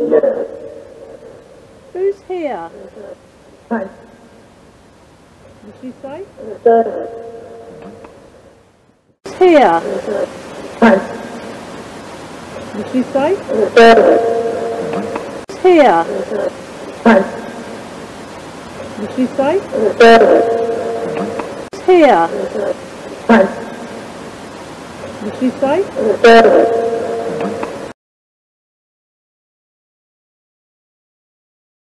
Yes. Who's here? Hi. Did you say? Sir. Who's here? Hi. Did you say? Who's here? Hi. Did you say? Who's here? Hi. Did you say? Sir.